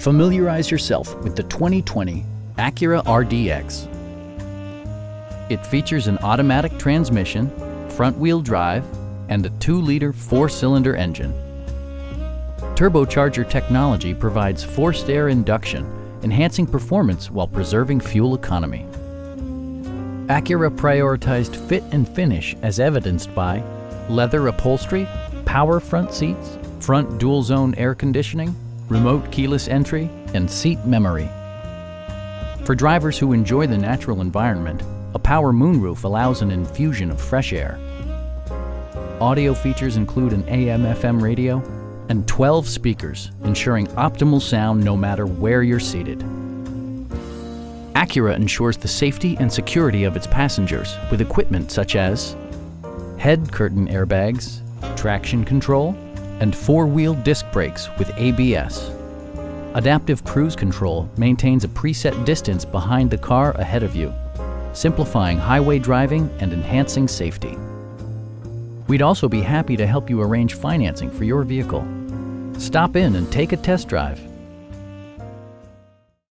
Familiarize yourself with the 2020 Acura RDX. It features an automatic transmission, front-wheel drive, and a 2-liter 4-cylinder engine. Turbocharger technology provides forced air induction, enhancing performance while preserving fuel economy. Acura prioritized fit and finish as evidenced by leather upholstery, power front seats, front dual zone air conditioning, remote keyless entry, and seat memory. For drivers who enjoy the natural environment, a power moonroof allows an infusion of fresh air. Audio features include an AM-FM radio and 12 speakers, ensuring optimal sound no matter where you're seated. Acura ensures the safety and security of its passengers with equipment such as head curtain airbags, traction control, and four-wheel disc brakes with ABS. Adaptive Cruise Control maintains a preset distance behind the car ahead of you, simplifying highway driving and enhancing safety. We'd also be happy to help you arrange financing for your vehicle. Stop in and take a test drive.